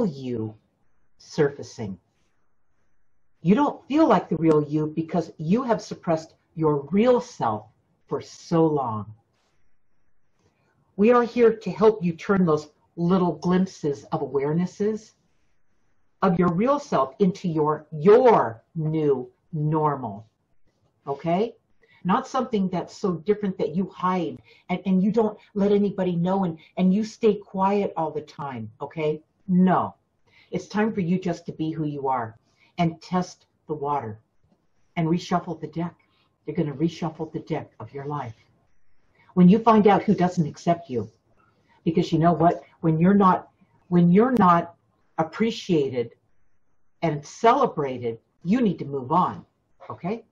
you surfacing. You don't feel like the real you because you have suppressed your real self for so long. We are here to help you turn those little glimpses of awarenesses of your real self into your your new normal. Okay? Not something that's so different that you hide and, and you don't let anybody know and, and you stay quiet all the time. Okay? No. It's time for you just to be who you are and test the water and reshuffle the deck. You're going to reshuffle the deck of your life. When you find out who doesn't accept you, because you know what? When you're not, when you're not appreciated and celebrated, you need to move on. Okay?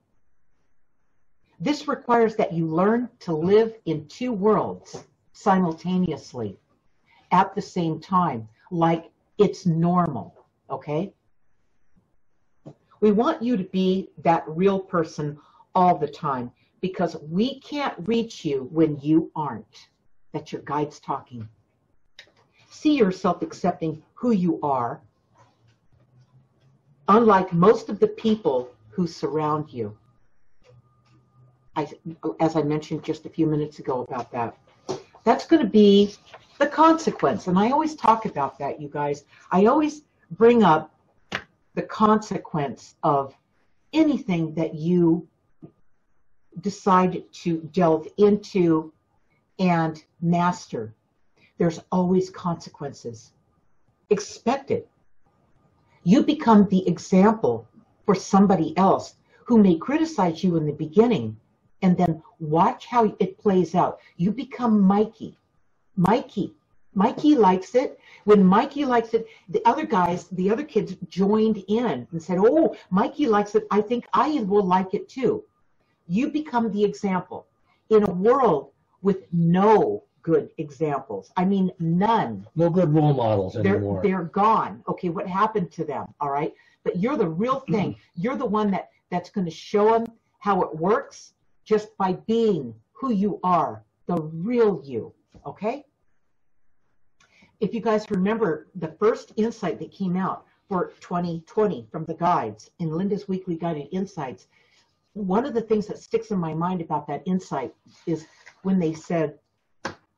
This requires that you learn to live in two worlds simultaneously at the same time, like it's normal. Okay? We want you to be that real person all the time because we can't reach you when you aren't. That's your guides talking. See yourself accepting who you are, unlike most of the people who surround you. I, as I mentioned just a few minutes ago about that. That's going to be the consequence. And I always talk about that, you guys. I always bring up the consequence of anything that you decide to delve into and master. There's always consequences. Expect it. You become the example for somebody else who may criticize you in the beginning and then watch how it plays out. You become Mikey. Mikey. Mikey likes it. When Mikey likes it, the other guys, the other kids joined in and said, Oh, Mikey likes it. I think I will like it too. You become the example in a world with no good examples. I mean, none. No good role models They're, anymore. they're gone. Okay, what happened to them? All right. But you're the real thing. You're the one that, that's going to show them how it works just by being who you are, the real you. Okay? If you guys remember the first insight that came out for 2020 from the guides in Linda's weekly guided insights, one of the things that sticks in my mind about that insight is when they said,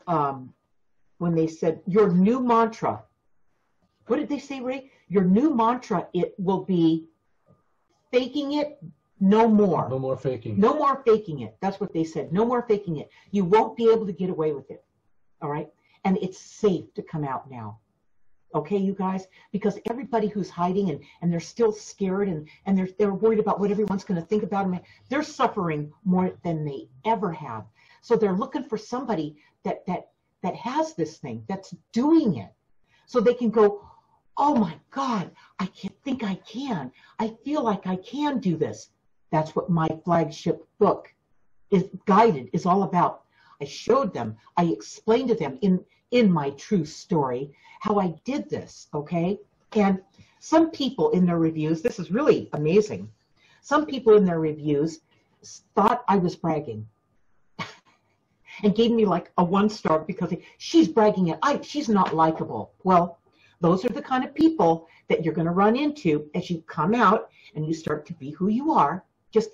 um, when they said your new mantra. What did they say, Ray? Your new mantra it will be faking it no more. no more faking. No more faking it. That's what they said. No more faking it. You won't be able to get away with it. All right? And it's safe to come out now. Okay, you guys? Because everybody who's hiding and, and they're still scared and, and they're, they're worried about what everyone's going to think about them, they're suffering more than they ever have. So they're looking for somebody that, that, that has this thing, that's doing it. So they can go, oh my God, I can't think I can. I feel like I can do this. That's what my flagship book is guided is all about. I showed them, I explained to them in in my true story how I did this, okay? And some people in their reviews, this is really amazing. Some people in their reviews thought I was bragging and gave me like a one star because she's bragging it. She's not likable. Well, those are the kind of people that you're going to run into as you come out and you start to be who you are. Just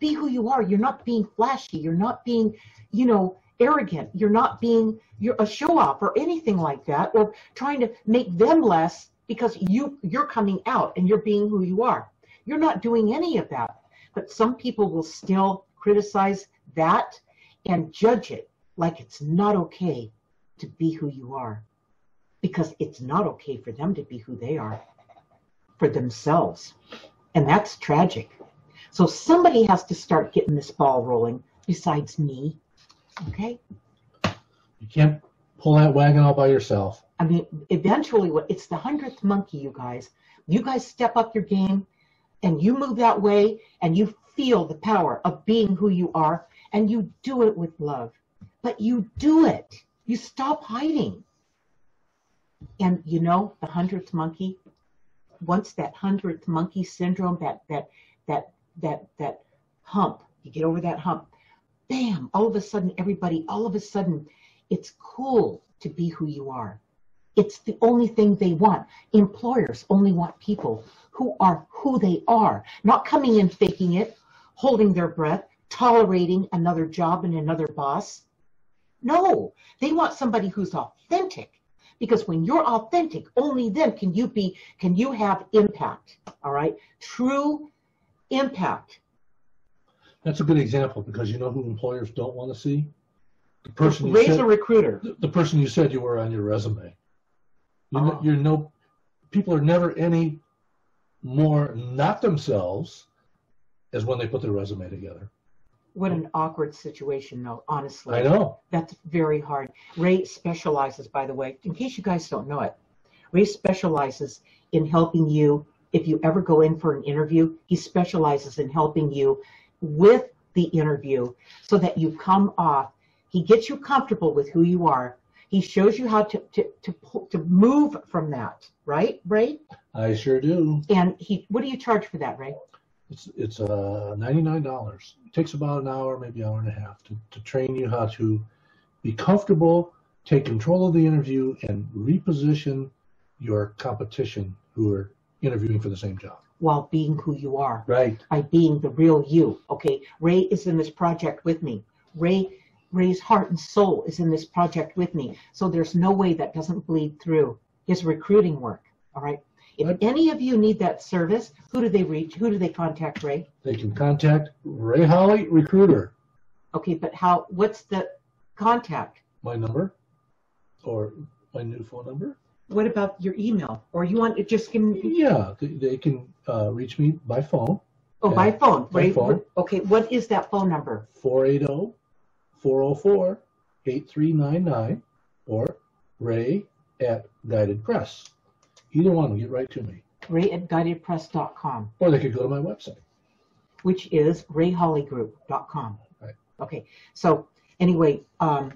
be who you are. You're not being flashy. You're not being, you know, arrogant. You're not being you're a show off or anything like that, or trying to make them less because you you're coming out and you're being who you are. You're not doing any of that. But some people will still criticize that and judge it like it's not okay to be who you are because it's not okay for them to be who they are for themselves. And that's tragic. So somebody has to start getting this ball rolling besides me. Okay? You can't pull that wagon all by yourself. I mean, eventually, it's the hundredth monkey, you guys. You guys step up your game and you move that way and you feel the power of being who you are and you do it with love. But you do it. You stop hiding. And you know, the hundredth monkey, once that hundredth monkey syndrome, that that that that that hump, you get over that hump, bam, all of a sudden everybody, all of a sudden, it's cool to be who you are. It's the only thing they want. Employers only want people who are who they are, not coming in faking it, holding their breath, tolerating another job and another boss. No, they want somebody who's authentic. Because when you're authentic, only then can you be can you have impact. All right? True impact. That's a good example because you know who employers don't want to see? The person you Raise said, a recruiter. the- the person you said you were on your resume. You're, no, Oh. Uh-huh. you're no, people are never any more not themselves as when they put their resume together. What an awkward situation, though, honestly. I know. That's very hard. Ray specializes, by the way, in case you guys don't know it, Ray specializes in helping you. If you ever go in for an interview, he specializes in helping you with the interview so that you come off. He gets you comfortable with who you are. He shows you how to, to, to, to move from that, right, Ray? I sure do. And he, what do you charge for that, Ray? It's it's uh ninety nine dollars. It takes about an hour, maybe an hour and a half to, to train you how to be comfortable, take control of the interview, and reposition your competition who are interviewing for the same job. While being who you are. Right. by being the real you. Okay, Ray is in this project with me. Ray, Ray's heart and soul is in this project with me. So there's no way that doesn't bleed through his recruiting work. All right. If Right. any of you need that service, who do they reach? Who do they contact, Ray? They can contact Ray Holly Recruiter, Okay, but how? What's the contact? my number, or my new phone number. What about your email? Or you want to just give me? Yeah, they, they can uh, reach me by phone, Oh, by phone. by Ray, phone. Okay, what is that phone number? 480 404 8399 or ray at guided press. Either one will get right to me. Ray at guidedpress.com. Or they could go to my website. which is rayhollygroup.com. Right. Okay. So anyway, um,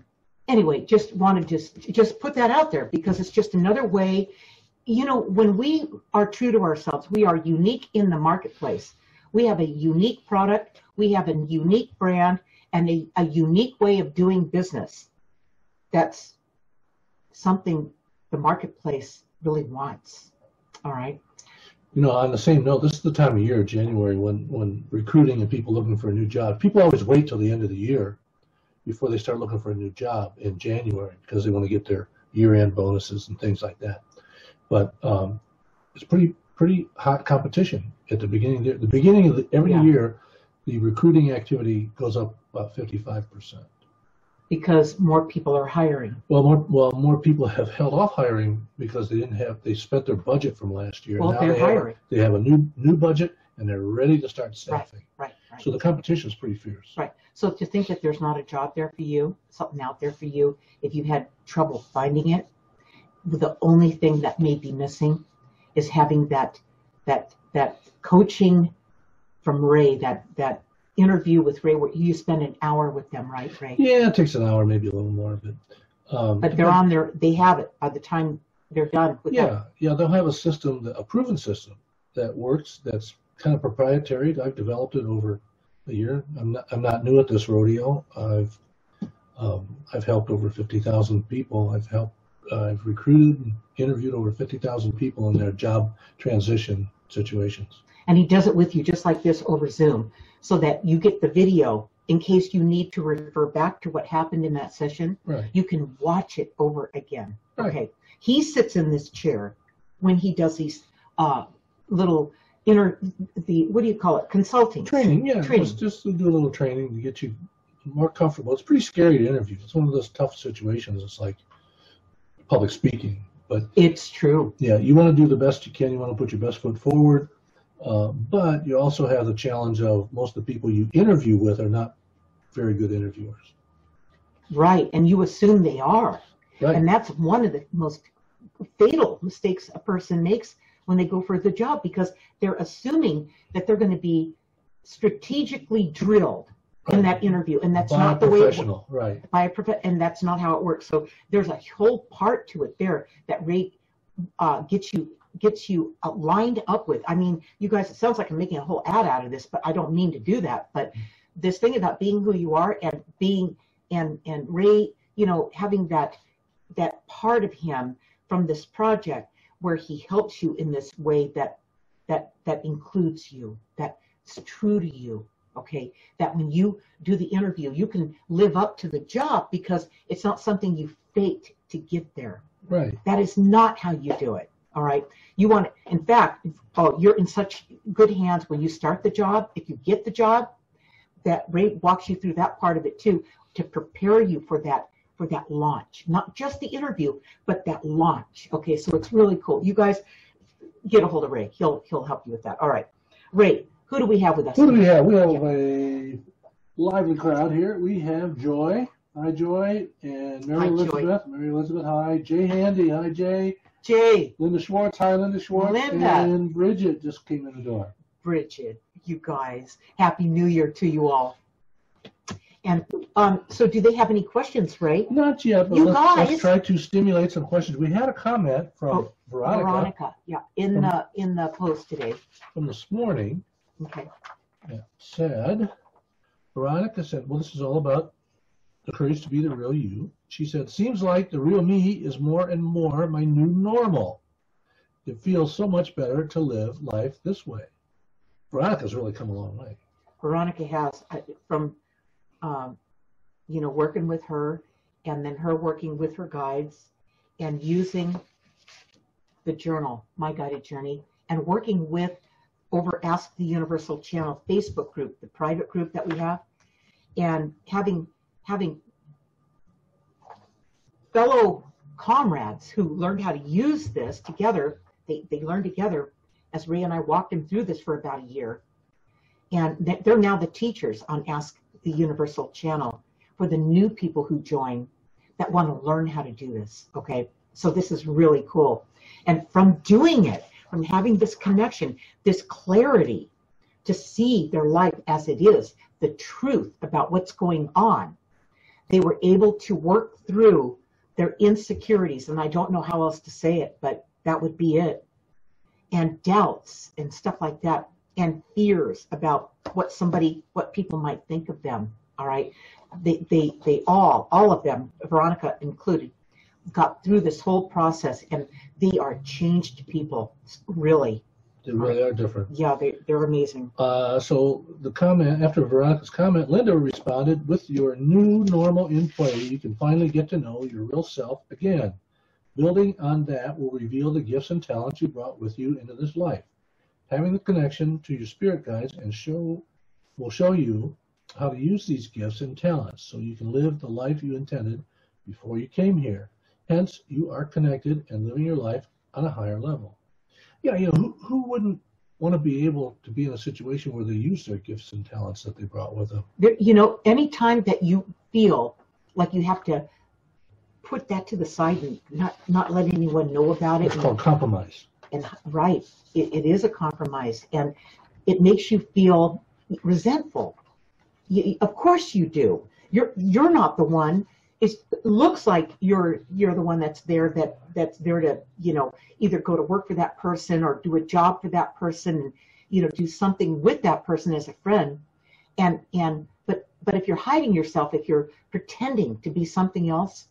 anyway, just wanted to just just put that out there because it's just another way. You know, when we are true to ourselves, we are unique in the marketplace. We have a unique product, we have a unique brand, and a, a unique way of doing business. That's something the marketplace really wants. All right. You know, on the same note, this is the time of year, January, when, when recruiting and people looking for a new job, people always wait till the end of the year before they start looking for a new job in January because they want to get their year-end bonuses and things like that. But um, it's pretty pretty hot competition at the beginning. At the beginning of the, every Yeah. year, the recruiting activity goes up about 55 percent. Because more people are hiring. Well, more well more people have held off hiring because they didn't have they spent their budget from last year. Well, now they're they have, a, hiring. they have a new new budget and they're ready to start staffing. Right, right. So the competition is pretty fierce. Right. So to think that there's not a job there for you, something out there for you, if you had trouble finding it, the only thing that may be missing is having that that that coaching from Ray, that that interview with Ray where you spend an hour with them, right, Ray? Yeah, it takes an hour, maybe a little more, but um, But they're on their they have it by the time they're done with that. Yeah, yeah, they'll have a system, that, a proven system that works. That's kind of proprietary. I've developed it over a year. I'm not, I'm not new at this rodeo. I've, um, I've helped over fifty thousand people. I've helped, uh, I've recruited and interviewed over fifty thousand people in their job transition situations. and he does it with you just like this over Zoom so that you get the video in case you need to refer back to what happened in that session. Right. You can watch it over again. Right. Okay. He sits in this chair when he does these uh, little inner, the, what do you call it? Consulting. Training, yeah, Training. just do a little training to get you more comfortable. It's pretty scary to interview. It's one of those tough situations. It's like public speaking, but It's true. yeah, you want to do the best you can. You want to put your best foot forward, uh, but you also have the challenge of most of the people you interview with are not very good interviewers. Right. And you assume they are. Right. And that's one of the most fatal mistakes a person makes when they go for the job because they're assuming that they're going to be strategically drilled in that interview. And that's By not the way it works. professional, right? by a prof- and that's not how it works. So there's a whole part to it there that Ray uh, gets you gets you uh, lined up with. I mean, you guys, it sounds like I'm making a whole ad out of this, but I don't mean to do that. But this thing about being who you are and being and and Ray, you know, having that that part of him from this project where he helps you in this way that that that includes you, that's true to you. Okay, that when you do the interview, you can live up to the job because it's not something you faked to get there. Right. That is not how you do it. All right. You want, to, in fact, oh, you're in such good hands when you start the job. If you get the job, that Ray walks you through that part of it too to prepare you for that for that launch, not just the interview, but that launch. Okay, so it's really cool. You guys get a hold of Ray. He'll he'll help you with that. All right, Ray, who do we have with us? Who do we have? We have a lively crowd here. We have Joy. Hi, Joy. And Mary Hi, Joy. Elizabeth. Mary Elizabeth, hi. Jay Handy. Hi, Jay. Jay, Linda Schwartz. Hi, Linda Schwartz. Linda. And Bridget just came in the door. Bridget, you guys, Happy New Year to you all. And um, so, do they have any questions, Ray? Not yet, but You let's, guys. let's try to stimulate some questions. We had a comment from Oh, Veronica, Veronica, yeah, in the in the post today. from this morning. Okay. that said, Veronica said, well, this is all about the courage to be the real you. She said, seems like the real me is more and more my new normal. It feels so much better to live life this way. Veronica's really come a long way. Veronica has uh, from, um, you know, working with her, and then her working with her guides, and using the journal, My Guided Journey, and working with over Ask the Universal Channel Facebook group, the private group that we have, and having having fellow comrades who learned how to use this together. They they learned together as Ray and I walked them through this for about a year and they're now the teachers on Ask the Universal Channel for the new people who join that want to learn how to do this. Okay, so this is really cool, and from doing it, from having this connection, this clarity to see their life as it is, the truth about what's going on, they were able to work through their insecurities, and I don't know how else to say it, but that would be it, and doubts and stuff like that and fears about what somebody what people might think of them all right they they they all all of them veronica included got through this whole process and they are changed people really They really are different. yeah they, they're amazing Uh, so the comment after Veronica's comment, Linda responded, "With your new normal in play, you can finally get to know your real self again. Building on that will reveal the gifts and talents you brought with you into this life. Having the connection to your spirit guides and show will show you how to use these gifts and talents so you can live the life you intended before you came here. Hence, you are connected and living your life on a higher level." Yeah, you know, who, who wouldn't want to be able to be in a situation where they use their gifts and talents that they brought with them. you know anytime that you feel like you have to put that to the side and not not let anyone know about it It's called compromise. And right it, it is a compromise and it makes you feel resentful. You, of course you do. You're you're not the one. It looks like you're you're the one that's there that that's there to you know either go to work for that person or do a job for that person you know do something with that person as a friend. And and but but if you're hiding yourself if you're pretending to be something else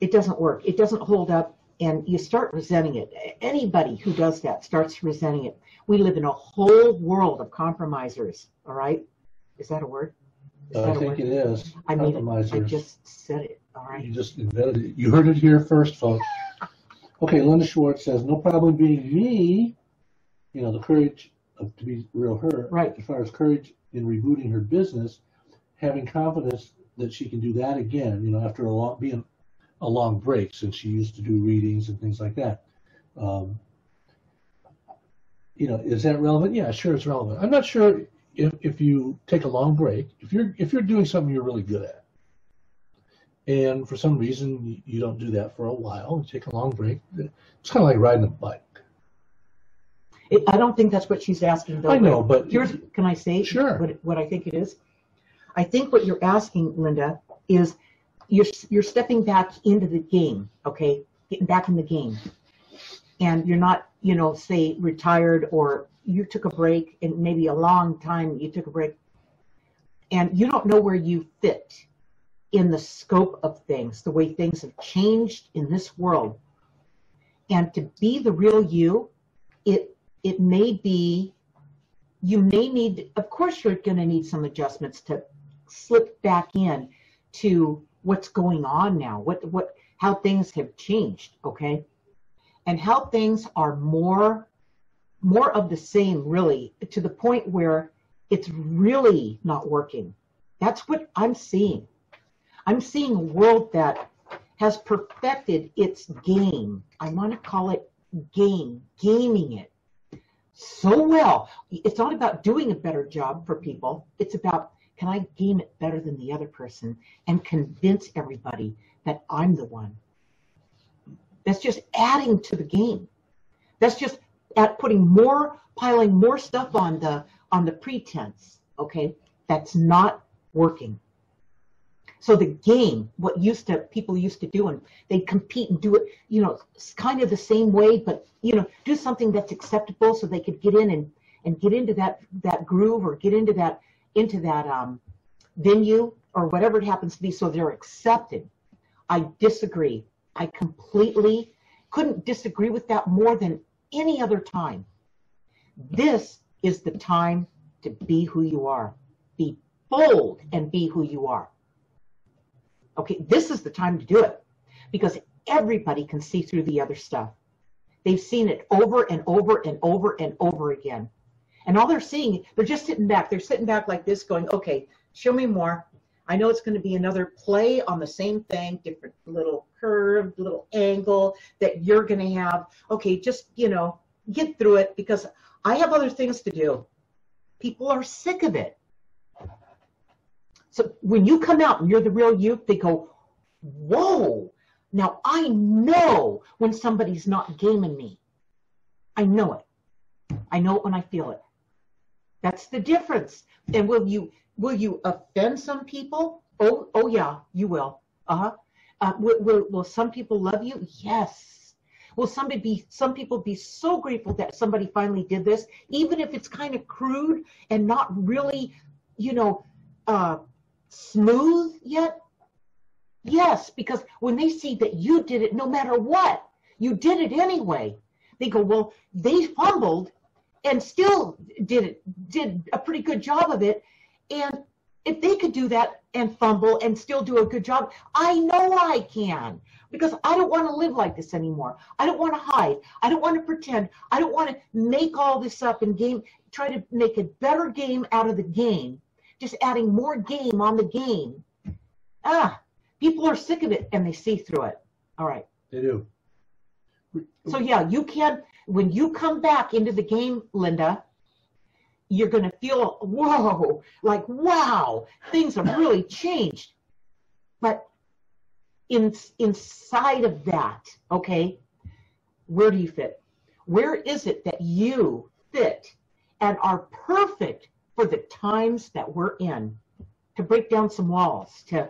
it doesn't work. It doesn't hold up and you start resenting it anybody who does that starts resenting it we live in a whole world of compromisers all right is that a word is I think word? it is. I mean, I just said it. All right. You just invented it. You heard it here first, folks. Okay, Linda Schwartz says, no problem being me. You know, the courage of, to be real her. Right. As far as courage in rebooting her business, having confidence that she can do that again, you know, after a long, being a long break since she used to do readings and things like that. Um, you know, is that relevant? Yeah, sure, it's relevant. I'm not sure if, if you take a long break, if you're if you're doing something you're really good at, and for some reason you- don't do that for a while, you take a long break. It's kind of like riding a bike. It, I don't think that's what she's asking. Though. I know, but Here's, can I say Sure. what, what I think it is? I think what you're asking, Linda, is you're you're stepping back into the game, okay? Getting back in the game, and you're not, you know, say retired or you took a break and maybe a long time you took a break, and you don't know where you fit in the scope of things, the way things have changed in this world. And to be the real you, it it may be you may need of course you're going to need some adjustments to slip back in to what's going on now, what what how things have changed, okay? And how things are more more of the same really to the point where it's really not working. That's what I'm seeing. I'm seeing a world that has perfected its game. I want to call it game, gaming it so well. It's not about doing a better job for people. It's about can I game it better than the other person and convince everybody that I'm the one? That's just adding to the game. That's just at putting more, piling more stuff on the on the pretense. Okay, that's not working. So the game, what used to people used to do, and they'd compete and do it, you know, it's kind of the same way, but you know, do something that's acceptable so they could get in and and get into that that groove or get into that into that um, venue or whatever it happens to be, so they're accepted. I disagree. I completely couldn't disagree with that more than any other time. This is the time to be who you are. Be bold and be who you are. Okay, this is the time to do it because everybody can see through the other stuff. They've seen it over and over and over and over again. And all they're seeing, they're just sitting back. They're sitting back like this, going, okay, show me more. I know it's going to be another play on the same thing, different little curve, little angle that you're going to have. Okay, just, you know, get through it because I have other things to do. People are sick of it. So when you come out and you're the real you, they go, whoa, now I know when somebody's not gaming me. I know it. I know it when I feel it. That's the difference. And will you will you offend some people? Oh, oh yeah, you will. Uh-huh. Uh, will, will, will some people love you? Yes. Will somebody be some people be so grateful that somebody finally did this, even if it's kind of crude and not really, you know, uh, smooth yet? Yes, because when they see that you did it no matter what, you did it anyway. They go, well, they fumbled and still did it, did a pretty good job of it. And if they could do that and fumble and still do a good job, I know I can because I don't want to live like this anymore. I don't want to hide. I don't want to pretend. I don't want to make all this up and game, try to make a better game out of the game just adding more game on the game. Ah, people are sick of it and they see through it. All right. They do. So yeah, you can when you come back into the game, Linda, you're going to feel whoa, like wow, things have really changed. But in inside of that, okay, where do you fit? Where is it that you fit and are perfect for the times that we're in to break down some walls, to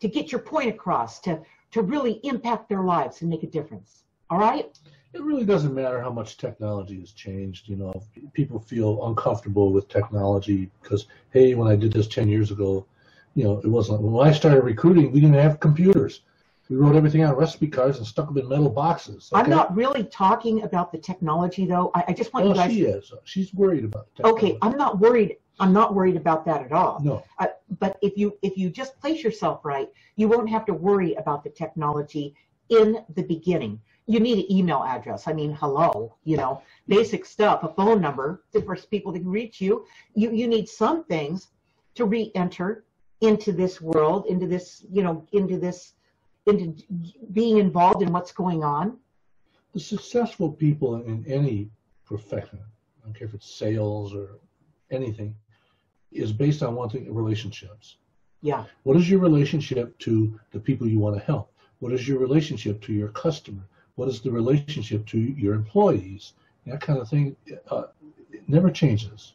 to get your point across, to to really impact their lives and make a difference. All right? It really doesn't matter how much technology has changed. You know, people feel uncomfortable with technology because, hey, when I did this 10 years ago, you know, it wasn't. When I started recruiting, we didn't have computers. We wrote everything on recipe cards and stuck them in metal boxes. Okay? I'm not really talking about the technology, though. I, I just want well, you guys. she is. She's worried about. Technology. Okay, I'm not worried. I'm not worried about that at all. No. Uh, but if you if you just place yourself right, you won't have to worry about the technology in the beginning. You need an email address. I mean, hello, you know, basic stuff, a phone number for people to reach you. You you need some things to re-enter into this world, into this, you know, into this into being involved in what's going on? The successful people in any profession, I don't care if it's sales or anything, is based on one thing relationships. Yeah. What is your relationship to the people you want to help? What is your relationship to your customer? What is the relationship to your employees? That kind of thing uh, it never changes.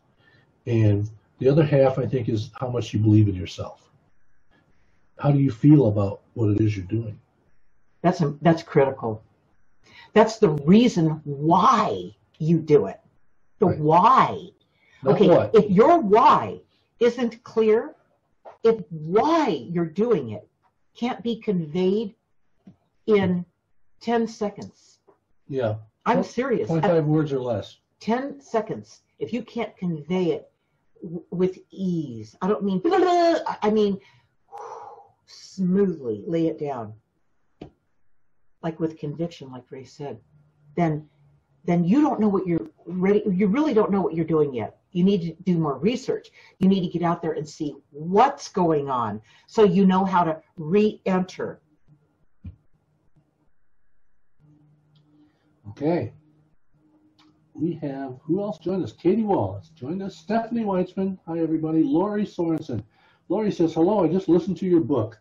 And the other half, I think, is how much you believe in yourself how do you feel about what it is you're doing? That's a, that's critical. That's the reason why you do it. The right. why. Not okay, what. if your why isn't clear, if why you're doing it can't be conveyed in 10 seconds, Yeah, I'm serious. At 25 words or less. 10 seconds, if you can't convey it w- with ease, I don't mean, blah, blah, I- I mean, smoothly lay it down, like with conviction, like Ray said, then, then you don't know what you're ready, you really don't know what you're doing yet. You need to do more research. You need to get out there and see what's going on so you know how to re-enter. Okay. We have, who else joined us? Katie Wallace joined us. Stephanie Weitzman. Hi, everybody. Lori Sorensen. Lori says, hello, I just listened to your book.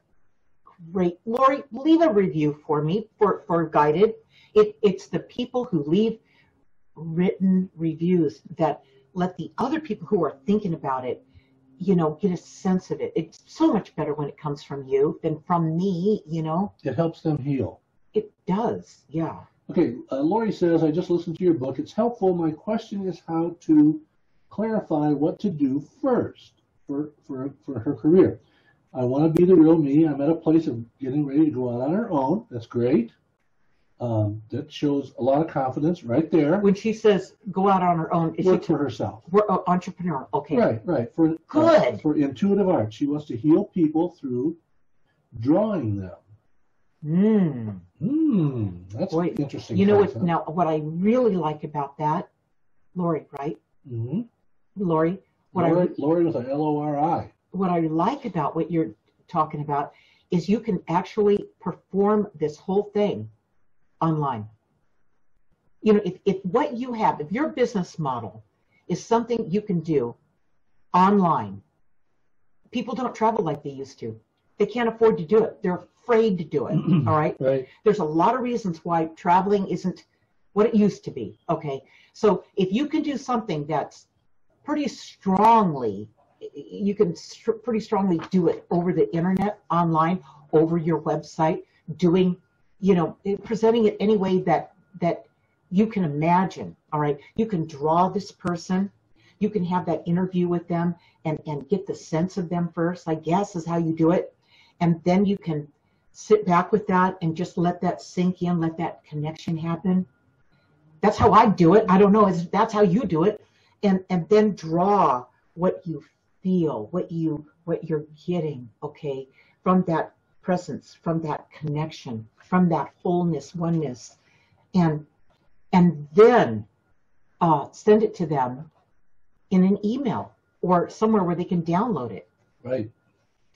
Great. Lori, leave a review for me for, for Guided. It, it's the people who leave written reviews that let the other people who are thinking about it, you know, get a sense of it. It's so much better when it comes from you than from me, you know. It helps them heal. It does, yeah. Okay, uh, Lori says, I just listened to your book. It's helpful. My question is how to clarify what to do first for, for, for her career. I want to be the real me. I'm at a place of getting ready to go out on her own. That's great. Um, that shows a lot of confidence right there. When she says go out on her own, is she Work for herself. we're uh, entrepreneur? Okay. Right, right. For uh, Good. for intuitive art, she wants to heal people through drawing them. Hmm. Hmm, that's Boy, interesting. You know what? Now, what I really like about that, Lori, right? Mhm. Lori, what I Lori, Lori with a L O R I. what I like about what you're talking about is you can actually perform this whole thing online. You know, if, if what you have, if your business model is something you can do online, people don't travel like they used to. They can't afford to do it. They're afraid to do it. all right. Right. There's a lot of reasons why traveling isn't what it used to be. Okay. So if you can do something that's pretty strongly, you can str- pretty strongly do it over the internet, online, over your website, doing, you know, eh, presenting it any way that, that you can imagine. All right. You can draw this person. You can have that interview with them and, and get the sense of them first, I guess is how you do it. And then you can sit back with that and just let that sink in, let that connection happen. That's how I do it. I don't know. Is that's how you do it, and and then draw what you feel, what you what you're getting. Okay, from that presence, from that connection, from that fullness, oneness, and and then uh, send it to them in an email or somewhere where they can download it. Right.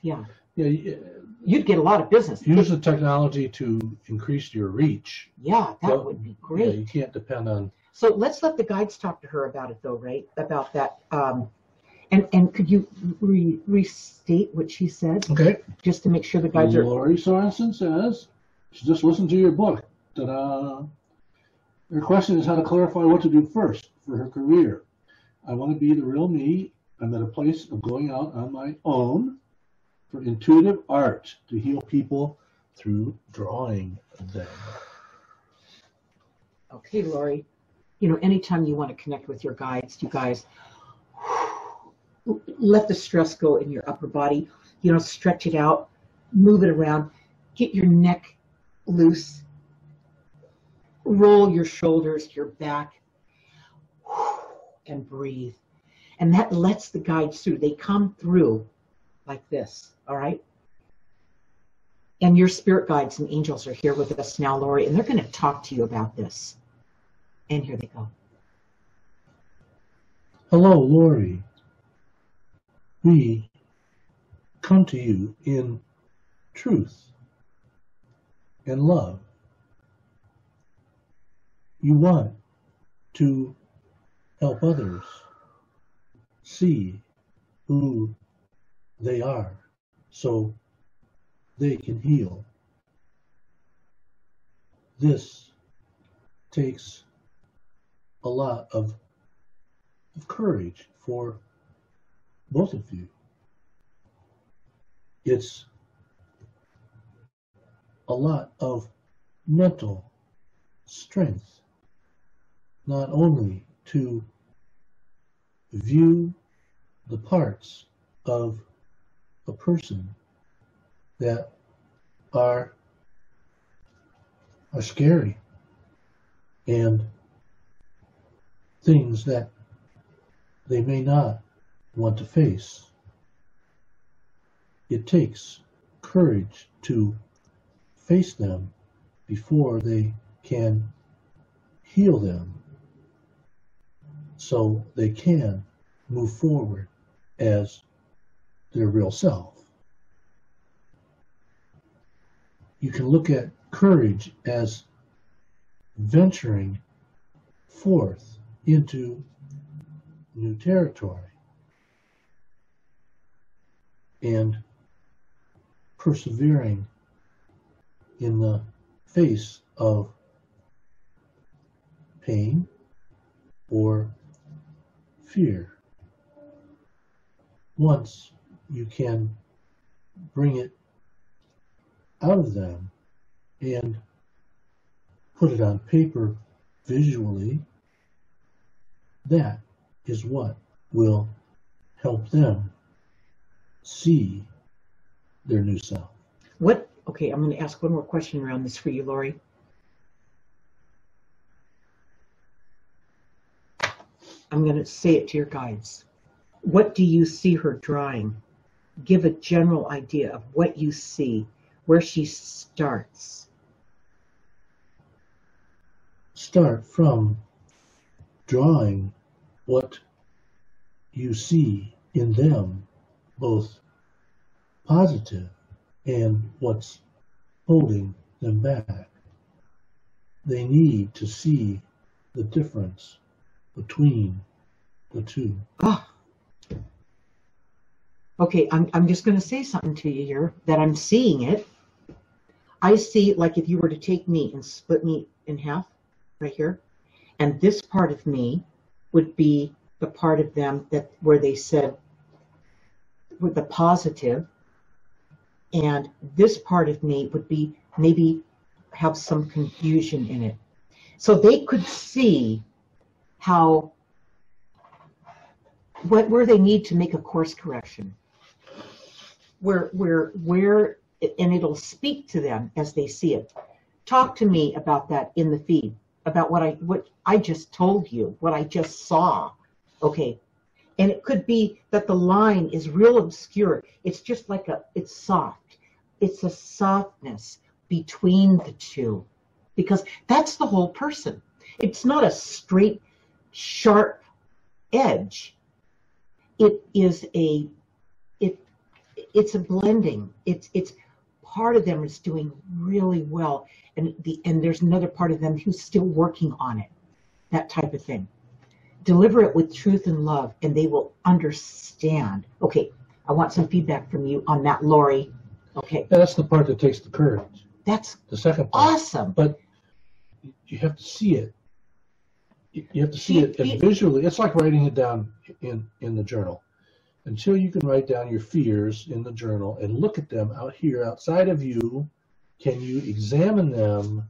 Yeah, Yeah. You'd get a lot of business. Use the technology to increase your reach. Yeah, that Well, would be Yeah, great. you can't depend on. So let's let the guides talk to her about it, though, right? About that. Um, and and could you re- restate what she said, Okay. just to make sure the guides are Lori Sorensen says she just listened to your book. Ta-da. Her question is how to clarify what to do first for her career. I want to be the real me. I'm at a place of going out on my own for intuitive art to heal people through drawing them. okay, Lori? You know, anytime you want to connect with your guides, you guys let the stress go in your upper body. You know, stretch it out, move it around, get your neck loose, roll your shoulders, your back, and breathe. And that lets the guides through. They come through like this, all right? And your spirit guides and angels are here with us now, Lori, and they're going to talk to you about this. And here they go. Hello, Lori. We come to you in truth and love. You want to help others see who they are so they can heal. This takes a lot of, of courage for both of you. It's a lot of mental strength, not only to view the parts of a person that are are scary and things that they may not want to face. It takes courage to face them before they can heal them so they can move forward as their real self. You can look at courage as venturing forth into new territory and persevering in the face of pain or fear. Once you can bring it out of them and put it on paper visually, that is what will help them see their new self. What, okay, I'm going to ask one more question around this for you, Lori. I'm going to say it to your guides. What do you see her drawing? Give a general idea of what you see, where she starts. Start from drawing what you see in them, both positive and what's holding them back. They need to see the difference between the two. Ah. Okay, I'm, I'm just going to say something to you here that I'm seeing it. I see, like, if you were to take me and split me in half right here, and this part of me would be the part of them that where they said with the positive, and this part of me would be maybe have some confusion in it. So they could see how what where they need to make a course correction where where where and it'll speak to them as they see it. Talk to me about that in the feed about what i what i just told you what i just saw okay? And it could be that the line is real obscure. It's just like a it's soft. It's a softness between the two because that's the whole person. It's not a straight sharp edge. It is a it's a blending it's it's part of them is doing really well and the and there's another part of them who's still working on it that type of thing deliver it with truth and love and they will understand okay i want some feedback from you on that lori okay And that's the part that takes the courage. that's The second part. awesome But you have to see it. You have to see it Fe- visually. It's like writing it down in, in the journal. Until you can write down your fears in the journal and look at them out here outside of you, can you examine them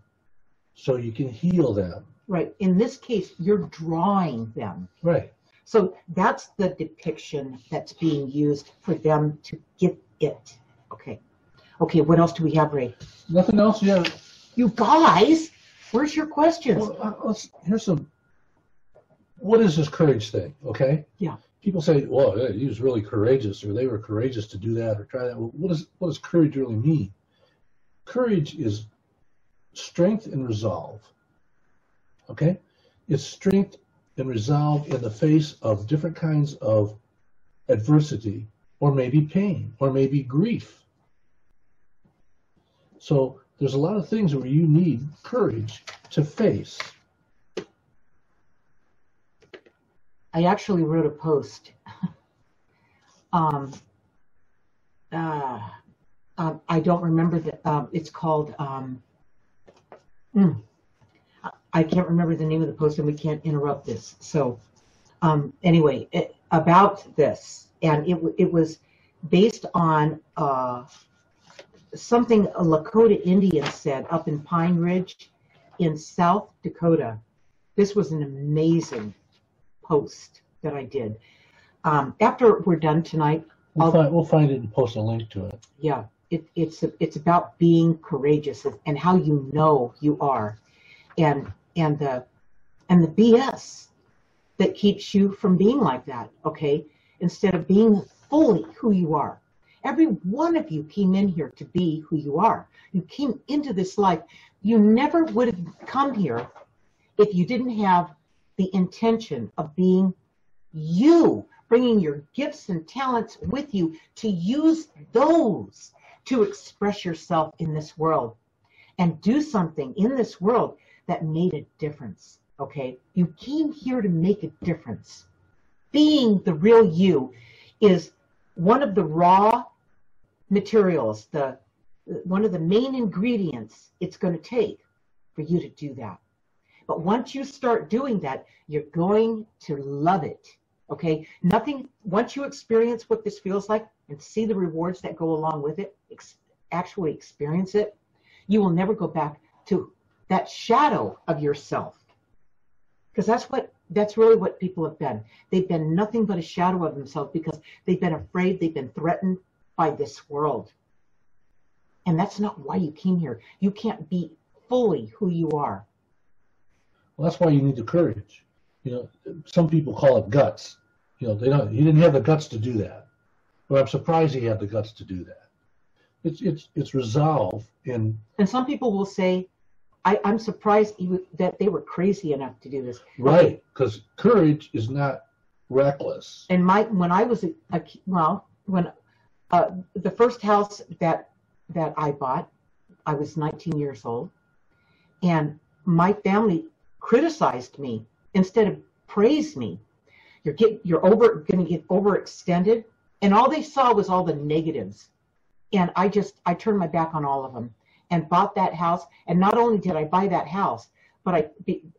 so you can heal them? right in this case you're drawing them Right. So that's the depiction that's being used for them to get it. Okay. Okay, what else do we have, Ray? Nothing else yet. You guys, where's your questions? Well, uh, here's some. What is this courage thing? Okay. Yeah. People say, "Well, he was really courageous," or "They were courageous to do that or try that." Well, what does what does courage really mean? Courage is strength and resolve. Okay, it's strength and resolve in the face of different kinds of adversity, or maybe pain, or maybe grief. So there's a lot of things where you need courage to face. I actually wrote a post. um, uh, um, I don't remember the. Um, it's called. Um, mm, I- can't remember the name of the post, and we can't interrupt this. So, um, anyway, it, about this, and it it was based on uh, something a Lakota Indian said up in Pine Ridge, in South Dakota. This was an amazing post that I did. Um, after we're done tonight, We'll find, we'll find it and post a link to it. yeah it, it's it's about being courageous and how you know you are. And and the and the bs that keeps you from being like that okay? Instead of being fully who you are. Every one of you came in here to be who you are. You came into this life. You never would have come here if you didn't have the intention of being you bringing your gifts and talents with you to use those to express yourself in this world and do something in this world that made a difference. Okay? You came here to make a difference. Being the real you is one of the raw materials, the one of the main ingredients it's going to take for you to do that. But once you start doing that, you're going to love it. Okay? Nothing, once you experience what this feels like and see the rewards that go along with it, ex- actually experience it, you will never go back to that shadow of yourself. Because that's what, that's really what people have been. They've been nothing but a shadow of themselves because they've been afraid, they've been threatened by this world. And that's not why you came here. You can't be fully who you are. Well, that's why you need the courage. You know, some people call it guts. You know, they don't. He didn't have the guts to do that, but I'm surprised he had the guts to do that. It's it's it's resolve in And some people will say, I, I'm surprised you, that they were crazy enough to do this. right because courage is not reckless. And my when I was a, a well, when uh, the first house that that I bought, I was 19 years old, and my family criticized me instead of praise me. You're get you're over going to get overextended, and all they saw was all the negatives, and I just I turned my back on all of them and bought that house. And not only did I buy that house, but I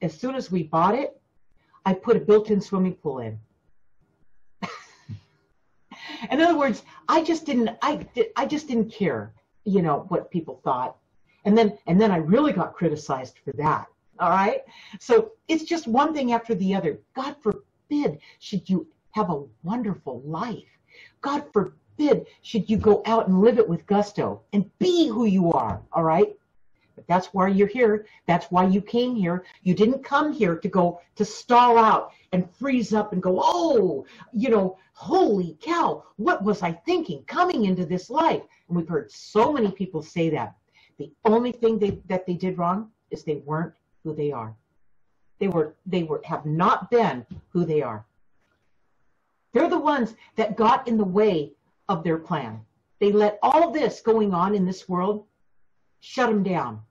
as soon as we bought it, I put a built-in swimming pool in. in other words, I just didn't I di- I just didn't care, you know, what people thought. And then and then I really got criticized for that. All right? So it's just one thing after the other. God forbid should you have a wonderful life. God forbid should you go out and live it with gusto and be who you are, all right? But that's why you're here. That's why you came here. You didn't come here to go to stall out and freeze up and go, oh, you know, holy cow, what was I thinking coming into this life? And we've heard so many people say that. The only thing they, that they did wrong is they weren't who they are. They were they were have not been who they are. They're the ones that got in the way of their plan. They let all this going on in this world shut them down.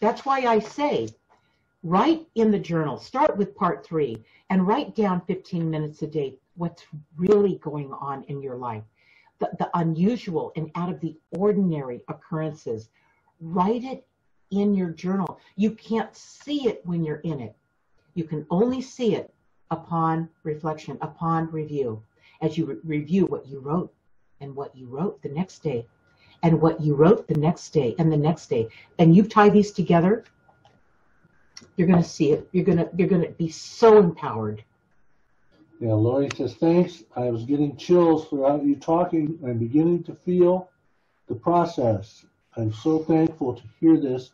That's why I say write in the journal, start with part three, and write down 15 minutes a day what's really going on in your life, the, the unusual and out of the ordinary occurrences. Write it in your journal. You can't see it when you're in it. You can only see it upon reflection, upon review, as you re- review what you wrote and what you wrote the next day and what you wrote the next day and the next day. And you tie these together, you're going to see it. You're going to you're going to be so empowered. Yeah, Lori says thanks. I was getting chills throughout you talking. I'm beginning to feel the process. I'm so thankful to hear this,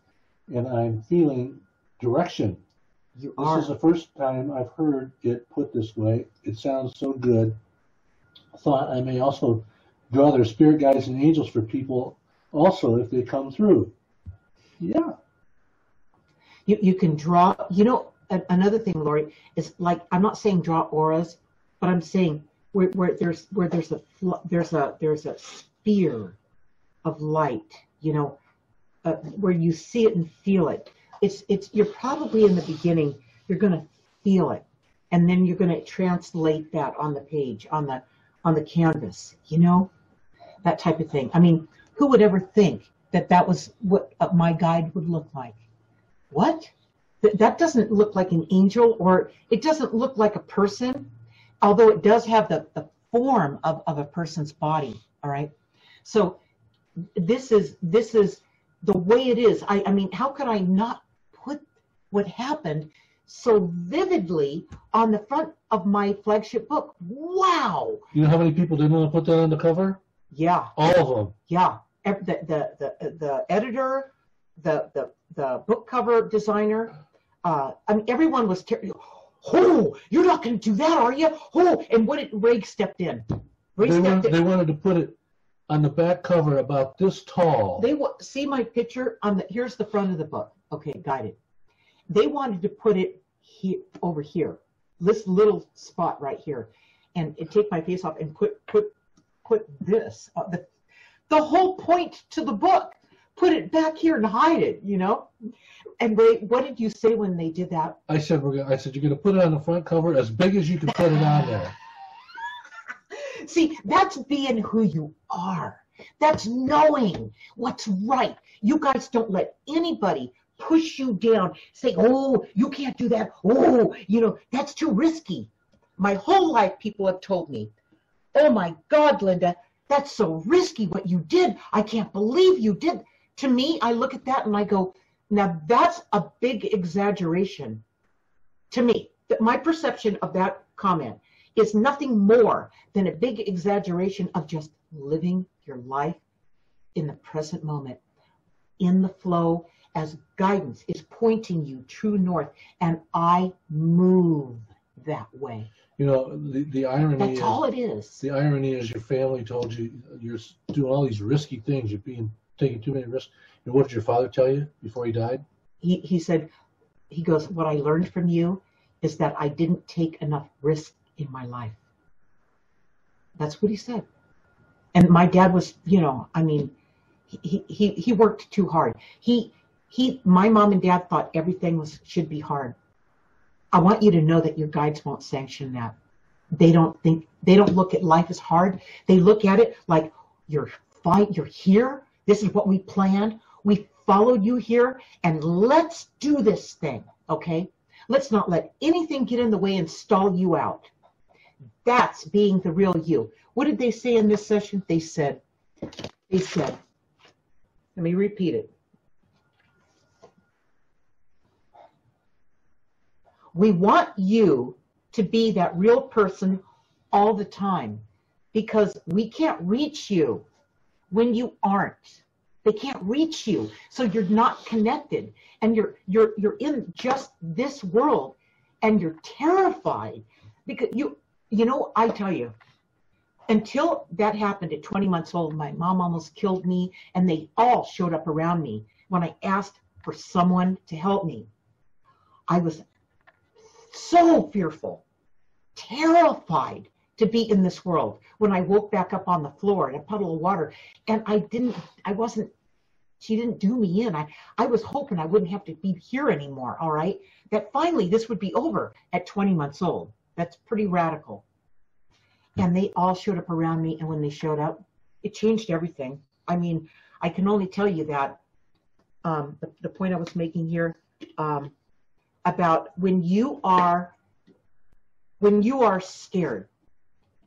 and I'm feeling direction. You This are is the first time I've heard it put this way. It sounds so good. I thought I may also draw their spirit guides and angels for people also if they come through. Yeah. you, you can draw you know another thing lori is like i'm not saying draw auras but i'm saying where, where there's where there's a there's a there's a sphere of light you know uh, where you see it and feel it it's it's you're probably in the beginning you're going to feel it and then you're going to translate that on the page on the on the canvas you know that type of thing i mean who would ever think that that was what uh, my guide would look like what? Th- that doesn't look like an angel or it doesn't look like a person, although it does have the, the form of, of a person's body. All right. So this is this is the way it is. I, I mean, how could I not put what happened so vividly on the front of my flagship book. Wow. You know how many people didn't want to put that on the cover? Yeah. All of them. Yeah. The, the, the, the editor, the, the, the book cover designer, uh, I mean, everyone was, ter- oh, you're not going to do that, are you? Oh, and what did Ray stepped in? Ray They stepped wanted, in. they wanted to put it on the back cover about this tall. They wa- see my picture on the, here's the front of the book. Okay, got it. They wanted to put it here, over here, this little spot right here, and, and take my face off and put, put, put this, uh, the, the whole point to the book. Put it back here and hide it, you know? And Ray, what did you say when they did that? I said, we're gonna, I said, you're gonna put it on the front cover as big as you can put it on there. See, that's being who you are. That's knowing what's right. You guys don't let anybody push you down, say, oh, you can't do that. Oh, you know, that's too risky. My whole life, people have told me, oh my God, Linda, that's so risky what you did. I can't believe you did. To me, I look at that and I go, now that's a big exaggeration. To me, that my perception of that comment is nothing more than a big exaggeration of just living your life in the present moment, in the flow, as guidance is pointing you true north. And I move that way. You know, the, the irony That's is, all it is. the irony is your family told you you're doing all these risky things. You're being taking too many risks. And what did your father tell you before he died? He, he said, he goes, what I learned from you is that I didn't take enough risk in my life. That's what he said. And my dad was, you know, I mean, he, he, he worked too hard. He, he, my mom and dad thought everything was, should be hard. I want you to know that your guides won't sanction that. They don't think, they don't look at life as hard. They look at it like you're fine, you're here. This is what we planned. We followed you here and let's do this thing. Okay. Let's not let anything get in the way and stall you out. That's being the real you. What did they say in this session? They said, they said, let me repeat it. We want you to be that real person all the time because we can't reach you when you aren't. They can't reach you. So you're not connected and you're you're you're in just this world and you're terrified because you you know, I tell you, until that happened at 20 months old, my mom almost killed me, and they all showed up around me when I asked for someone to help me. I was so fearful, terrified to be in this world when I woke back up on the floor in a puddle of water, and I didn't, I wasn't, she didn't do me in. I, I was hoping I wouldn't have to be here anymore, all right? That finally this would be over at 20 months old. That's pretty radical. And they all showed up around me, and when they showed up, it changed everything. I mean, I can only tell you that um, the, the point I was making here um, about when you are when you are scared,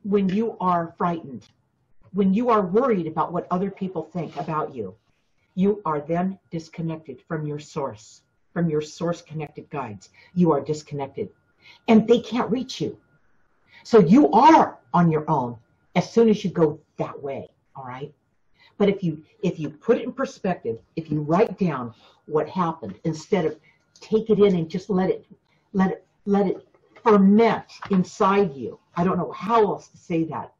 when you are frightened, when you are worried about what other people think about you, you are then disconnected from your source, from your source connected guides. You are disconnected and they can't reach you. So you are on your own as soon as you go that way, all right? But if you if you put it in perspective, if you write down what happened instead of take it in and just let it let it let it ferment inside you. I don't know how else to say that.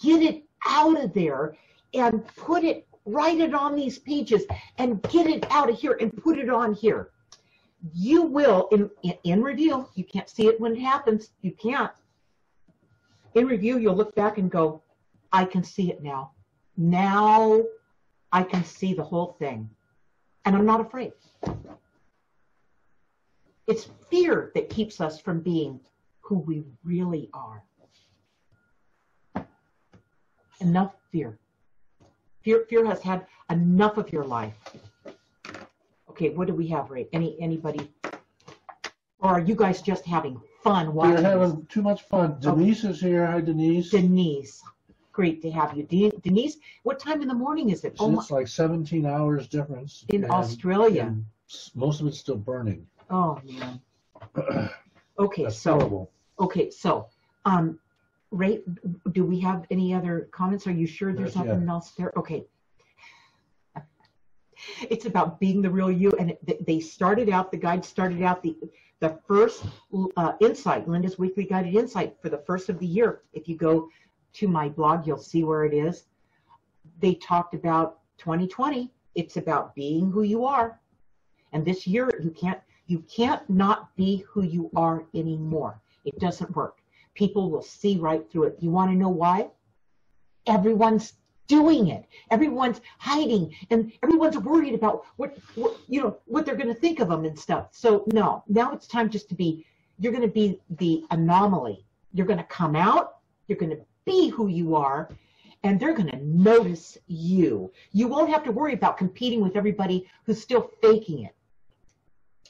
Get it out of there and put it write it on these pages and get it out of here and put it on here you will in, in, in review you can't see it when it happens you can't. In review you'll look back and go i can see it now. Now i can see the whole thing. And i'm not afraid. It's fear that keeps us from being who we really are. Enough fear. Fear fear has had enough of your life Okay, what do we have, Ray? Any anybody? Or are you guys just having fun watching? We're this? having too much fun. Denise is here. Hi, Denise. Denise, great to have you, De- Denise. What time in the morning is it? Oh, my, It's like 17 hours difference. in and- Australia. and s- most of it's still burning. Oh man. Okay, That's so horrible. okay, so um, Ray, do we have any other comments? Are you sure there's Not yet. nothing else there? Okay. It's about being the real you, and they started out. The guide started out the the first uh, insight, Linda's weekly guided insight for the first of the year. If you go to my blog, you'll see where it is. They talked about 2020. It's about being who you are, and this year you can't you can't not be who you are anymore. It doesn't work. People will see right through it. You want to know why? Everyone's doing it. Everyone's hiding, and everyone's worried about what, what you know what they're going to think of them and stuff. So no, now it's time just to be. You're going to be the anomaly. You're going to come out. You're going to be who you are, and they're going to notice you. You won't have to worry about competing with everybody who's still faking it.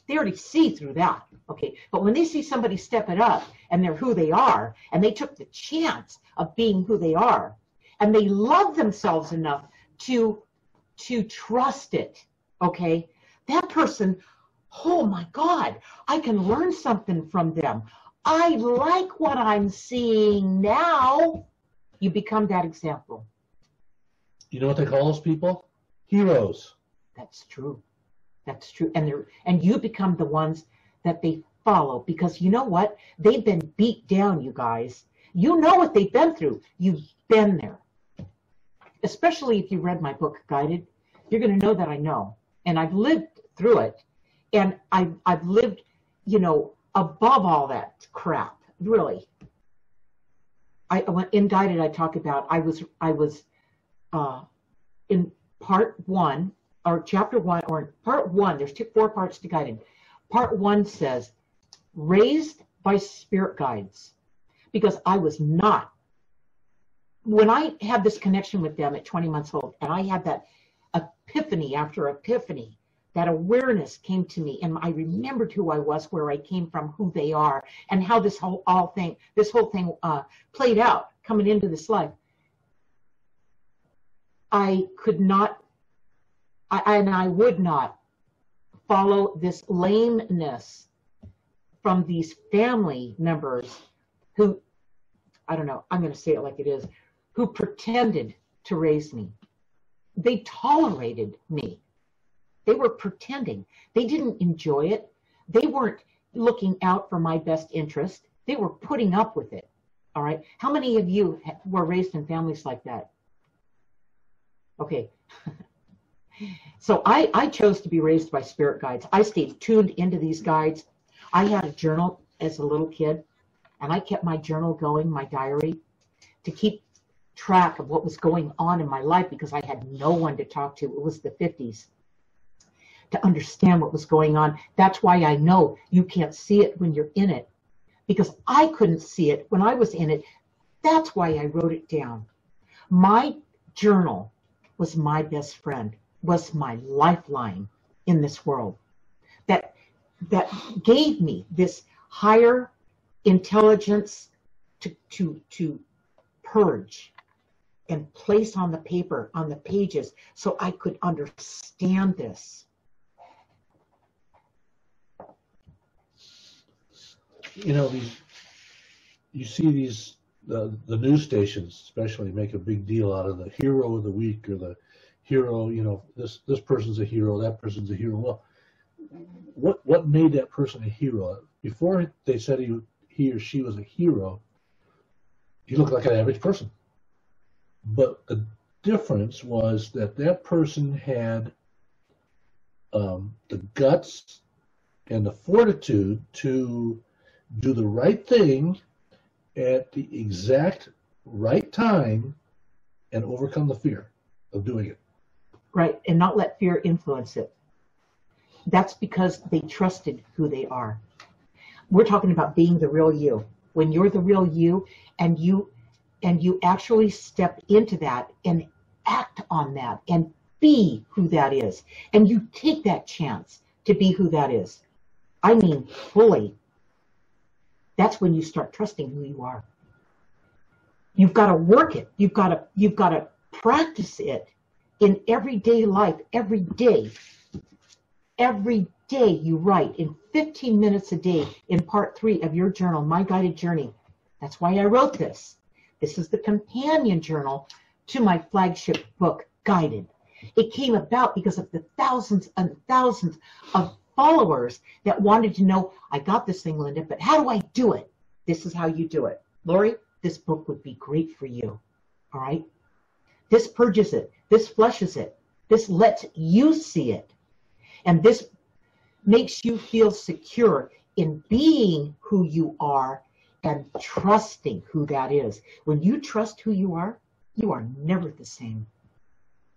They already see through that. Okay, but when they see somebody step it up and they're who they are, and they took the chance of being who they are, and they love themselves enough to to trust it okay? That person oh my god i can learn something from them. I like what i'm seeing now. You become that example. You know what they call those people? Heroes. that's true. That's true. And they're and you become the ones that they follow because you know what? They've been beat down you guys. You know what they've been through. You've been there especially if you read my book guided you're going to know that i know. And i've lived through it. And i've, I've lived you know above all that crap really. I in guided i talk about i was i was uh in part one or chapter one or part one there's two four parts to guided. Part one says raised by spirit guides. Because i was not when I had this connection with them at 20 months old, and I had that epiphany after epiphany, that awareness came to me, and I remembered who I was, where I came from, who they are, and how this whole all thing, this whole thing uh, played out coming into this life. I could not, I, and I would not follow this lameness from these family members who, I don't know, I'm going to say it like it is, who pretended to raise me. They tolerated me. They were pretending. They didn't enjoy it. They weren't looking out for my best interest. They were putting up with it. All right. How many of you were raised in families like that? Okay. so I, I chose to be raised by spirit guides. I stayed tuned into these guides. I had a journal as a little kid, and I kept my journal going, my diary, to keep track of what was going on in my life because I had no one to talk to. It was the 50s to understand what was going on. That's why I know you can't see it when you're in it because I couldn't see it when I was in it. That's why I wrote it down. My journal was my best friend, was my lifeline in this world. That that gave me this higher intelligence to to to purge and place on the paper on the pages so I could understand this. You know, these, you see these, the, the news stations especially make a big deal out of the hero of the week or the hero, you know, this, this person's a hero, that person's a hero. Well, what, what made that person a hero? Before they said he, he or she was a hero, he looked like an average person. But the difference was that that person had um, the guts and the fortitude to do the right thing at the exact right time and overcome the fear of doing it. Right, and not let fear influence it. That's because they trusted who they are. We're talking about being the real you. When you're the real you and you and you actually step into that and act on that and be who that is and you take that chance to be who that is. I mean fully. That's when you start trusting who you are. You've got to work it. You've got to you've got to practice it in everyday life every day every day you write in 15 minutes a day in part three of your journal, My Guided Journey. That's why I wrote this. This is the companion journal to my flagship book, Guided. It came about because of the thousands and thousands of followers that wanted to know, I got this thing, Linda, but how do I do it? This is how you do it. Lori, this book would be great for you. All right? This purges it. This flushes it. This lets you see it. And this makes you feel secure in being who you are and trusting who that is. When you trust who you are, you are never the same.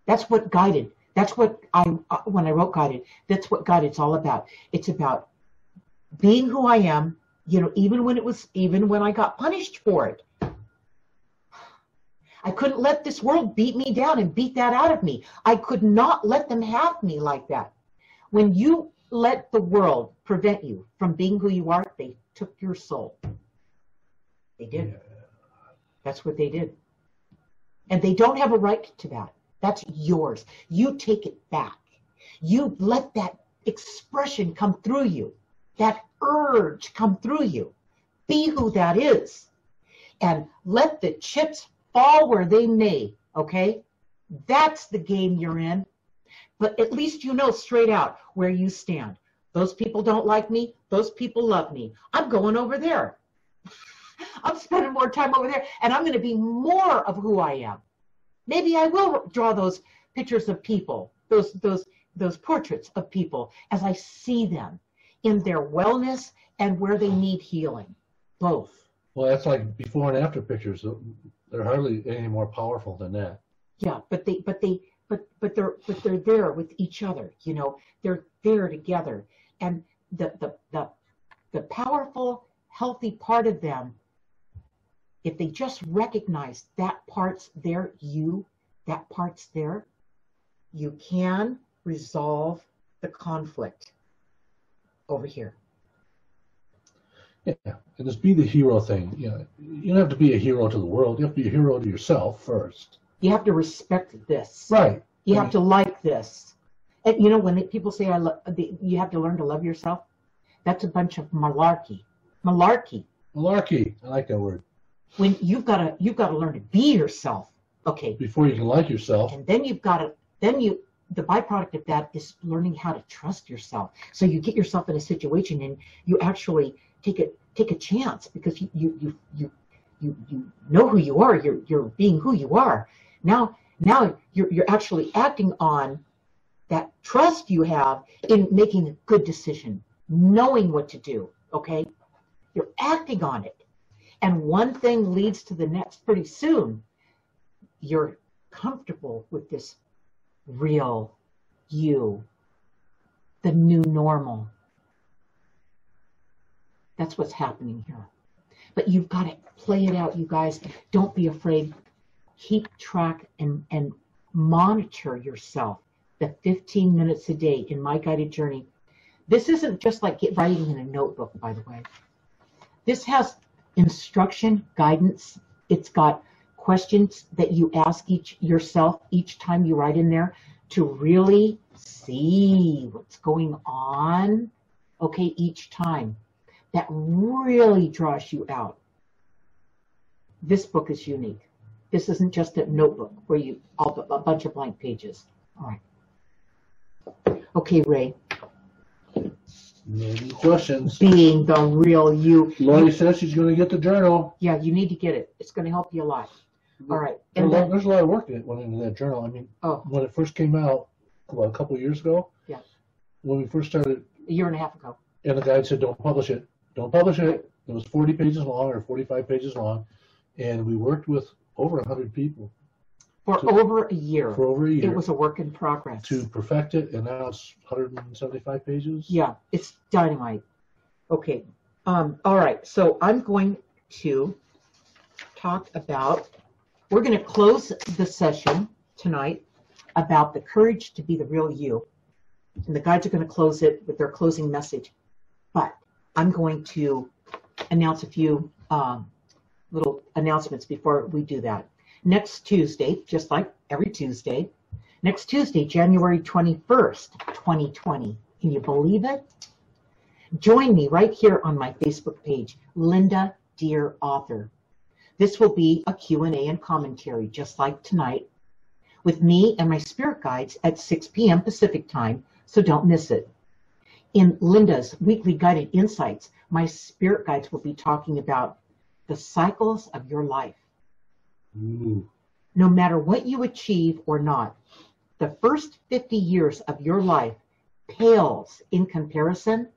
That's what guided. That's what I uh, when I wrote guided. That's what guided's all about. It's about being who I am. You know, even when it was, even when I got punished for it. I couldn't let this world beat me down and beat that out of me. I could not let them have me like that. When you let the world prevent you from being who you are, they took your soul. They did. That's what they did. And they don't have a right to that. That's yours. You take it back. You let that expression come through you, that urge come through you. Be who that is. And let the chips fall where they may, okay? That's the game you're in. But at least you know straight out where you stand. Those people don't like me. Those people love me. I'm going over there. I'm spending more time over there, and I'm going to be more of who I am. Maybe I will draw those pictures of people, those those those portraits of people as I see them in their wellness and where they need healing. Both. Well, that's like before and after pictures. They're hardly any more powerful than that. Yeah, but they but they but but they're but they're there with each other. You know, they're there together, and the the the the powerful, healthy part of them if they just recognize that part's there, you, that part's there, you can resolve the conflict over here. Yeah, and just be the hero thing. You know, you don't have to be a hero to the world. You have to be a hero to yourself first. You have to respect this. Right. You have to like this. And you know, when people say I lo- you have to learn to love yourself, that's a bunch of malarkey. Malarkey. Malarkey. I like that word when you've got to you've got to learn to be yourself. Okay. Before you can like yourself. And then you've got to then you the byproduct of that is learning how to trust yourself. So you get yourself in a situation and you actually take a take a chance because you you you you you, you know who you are. You're you're being who you are. Now now you're you're actually acting on that trust you have in making a good decision knowing what to do. Okay? You're acting on it and one thing leads to the next pretty soon. You're comfortable with this real you, the new normal. That's what's happening here. But you've got to play it out, you guys. Don't be afraid. Keep track and, and monitor yourself the 15 minutes a day in my guided journey. This isn't just like writing in a notebook, by the way. This has instruction, guidance. It's got questions that you ask each yourself each time you write in there to really see what's going on. Okay, each time. That really draws you out. This book is unique. This isn't just a notebook where you all a bunch of blank pages. All right. Okay, Ray. Questions. Being the real you. Lori says she's going to get the journal. Yeah, you need to get it. It's going to help you a lot. All right. And then, there's a lot of work that went into that journal. I mean, oh. when it first came out, what, a couple of years ago? Yeah. When we first started. A year and a half ago. And the guide said, don't publish it. Don't publish it. It was 40 pages long or 45 pages long. And we worked with over 100 people for to, over a year. For over a year. It was a work in progress. To perfect it, and now it's 175 pages. Yeah, it's dynamite. Okay. Um, all right. So I'm going to talk about. We're going to close the session tonight about the courage to be the real you, and the guides are going to close it with their closing message. But I'm going to announce a few um, little announcements before we do that next Tuesday, just like every Tuesday, next Tuesday, January 21st, 2020, Can you believe it? Join me right here on my Facebook page, Linda Deir Author. This will be a Q&A and commentary, just like tonight, with me and my spirit guides at 6 p.m. Pacific time, so don't miss it. In Linda's weekly guided insights, my spirit guides will be talking about the cycles of your life. Ooh. No matter what you achieve or not, the first 50 years of your life pales in comparison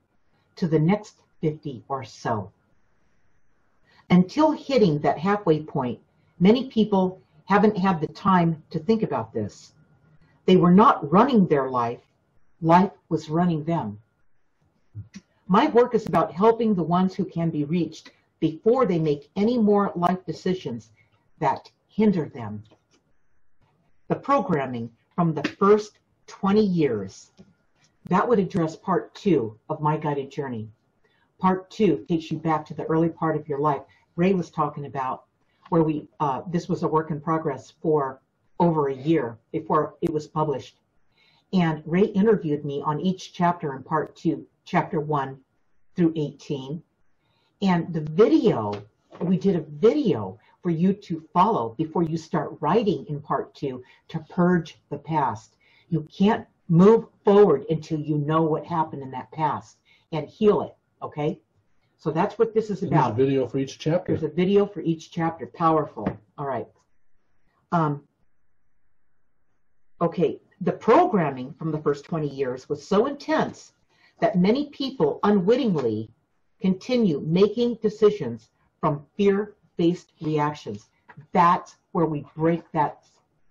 to the next 50 or so. Until hitting that halfway point, many people haven't had the time to think about this. They were not running their life, life was running them. My work is about helping the ones who can be reached before they make any more life decisions that hinder them. The programming from the first 20 years, that would address part two of my guided journey. Part two takes you back to the early part of your life. Ray was talking about where we, uh, this was a work in progress for over a year before it was published. And Ray interviewed me on each chapter in part two, chapter one through 18. And the video, we did a video for you to follow before you start writing in part two to purge the past. You can't move forward until you know what happened in that past and heal it. Okay. So that's what this is And There's a about. video for each chapter. There's a video for each chapter. Powerful. All right. Um, okay. The programming from the first 20 years was so intense that many people unwittingly continue making decisions from fear based reactions. That's where we break that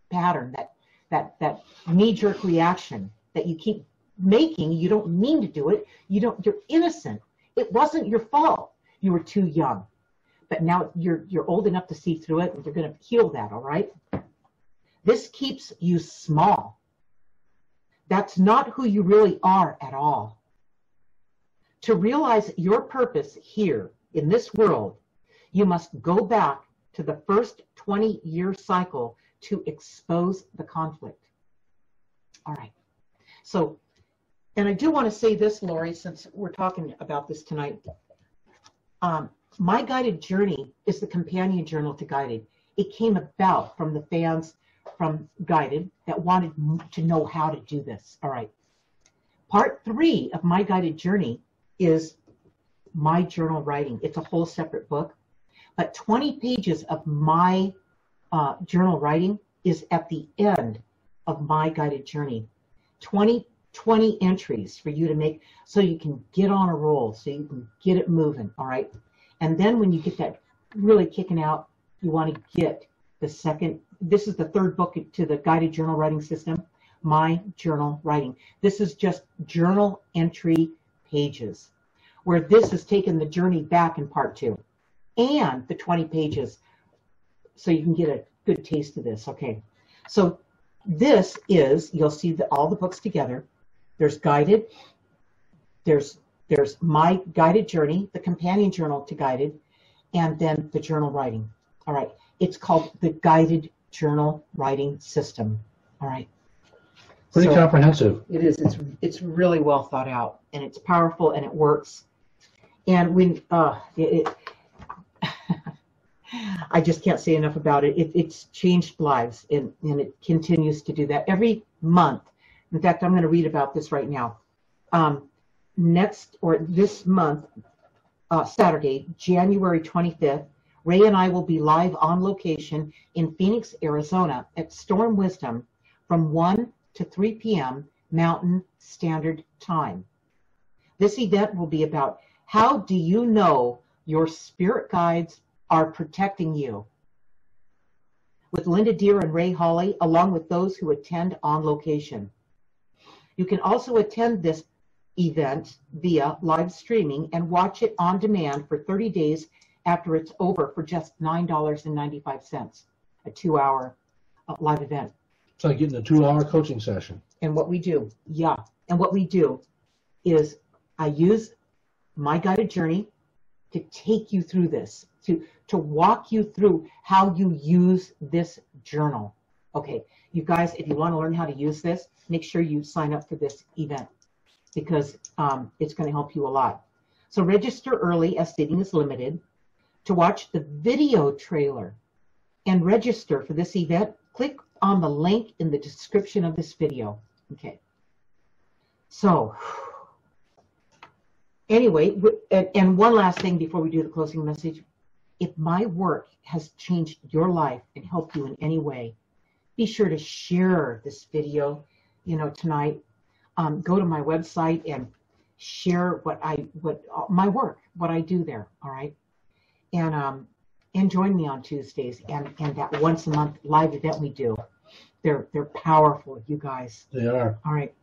pattern, that, that, that knee jerk reaction that you keep making. You don't mean to do it. You don't, you're innocent. It wasn't your fault. You were too young but now you're you're old enough to see through it and you're going to heal that all right this keeps you small that's not who you really are at all to realize your purpose here in this world you must go back to the first 20 year cycle to expose the conflict. All right. So and i do want to say this lori since we're talking about this tonight. Um, my guided journey is the companion journal to guided. It came about from the fans from guided that wanted to know how to do this. All right. Part three of my guided journey is my journal writing. It's a whole separate book but 20 pages of my uh, journal writing is at the end of my guided journey. 20 20 entries for you to make so you can get on a roll so you can get it moving all right? And then when you get that really kicking out, you want to get the second, this is the third book to the guided journal writing system, My Journal Writing. This is just journal entry pages, where this has taken the journey back in part two and the 20 pages so you can get a good taste of this. Okay. So this is, you'll see the, all the books together. There's guided, there's there's my guided journey, the companion journal to guided, and then the journal writing. All right. It's called the guided journal writing system. All right. Pretty So- comprehensive. it is. It's it's really well thought out, and it's powerful, and it works. And when uh, it, it I just can't say enough about it. it it's changed lives, and and it continues to do that every month. In fact, I'm going to read about this right now. Um, next or this month, uh, Saturday, January 25th, Ray and I will be live on location in Phoenix, Arizona at Storm Wisdom from 1 to 3 p.m. Mountain Standard Time. This event will be about how do you know your spirit guides are protecting you? With Linda Deir and Ray Hawley, along with those who attend on location. You can also attend this event via live streaming and watch it on demand for 30 days after it's over for just $9.95, a two hour uh, live event. It's like getting a two-hour coaching session. And what we do, yeah, and what we do is I use my guided journey to take you through this, to to walk you through how you use this journal. Okay, you guys, if you want to learn how to use this, make sure you sign up for this event. because um, it's going to help you a lot. So register early as seating is limited to watch the video trailer and register for this event. Click on the link in the description of this video. Okay. So anyway, and, and one last thing before we do the closing message. If my work has changed your life and helped you in any way, be sure to share this video, you know, tonight. Um, go to my website and share what I, what uh, my work, what I do there. All right. And, um, and join me on Tuesdays and, and that once a month live event we do. They're, they're powerful, you guys. They are. All right.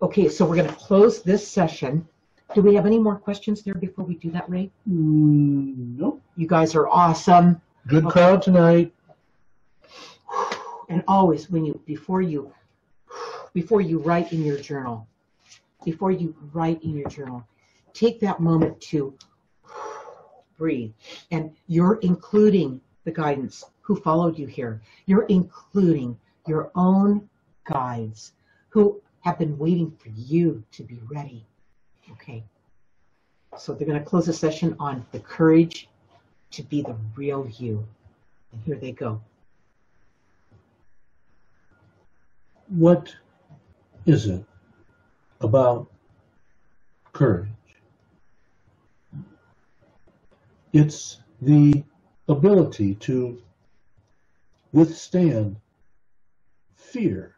Okay, so we're going to close this session. Do we have any more questions there before we do that, Ray? Mm, nope. You guys are awesome. Good Okay. crowd tonight. And always when you before you before you write in your journal, before you write in your journal, take that moment to breathe. And you're including the guidance who followed you here. You're including your own guides who have been waiting for you to be ready. Okay. So they're going to close the session on the courage to be the real you. And here they go. What is it about courage? It's the ability to withstand fear